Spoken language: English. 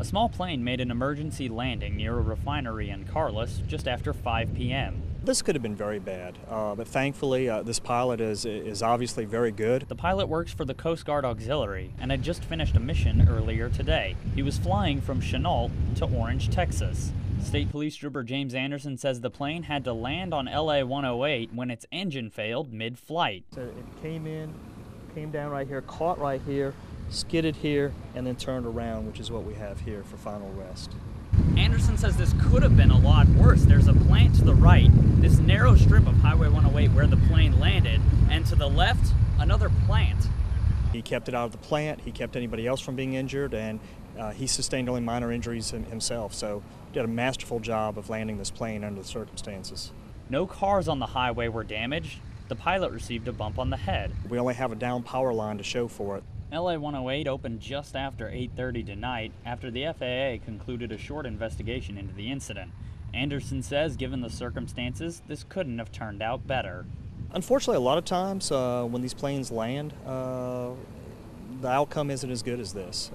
A small plane made an emergency landing near a refinery in Carlyss just after 5 p.m. This could have been very bad, uh, but thankfully, uh, this pilot is is obviously very good. The pilot works for the Coast Guard Auxiliary and had just finished a mission earlier today. He was flying from Chennault to Orange, Texas. State Police Trooper James Anderson says the plane had to land on LA 108 when its engine failed mid flight. So it came in, came down right here, caught right here, skidded here, and then turned around, which is what we have here for final rest. Anderson says this could have been a lot worse. There's a plant to the right, this narrow strip of Highway 108 where the plane landed, and to the left, another plant. He kept it out of the plant, he kept anybody else from being injured, and uh, he sustained only minor injuries himself. So, did a masterful job of landing this plane under the circumstances. No cars on the highway were damaged. The pilot received a bump on the head. We only have a down power line to show for it. LA 108 opened just after 8:30 tonight after the FAA concluded a short investigation into the incident. Anderson says given the circumstances, this couldn't have turned out better. Unfortunately, a lot of times uh, when these planes land, uh, the outcome isn't as good as this.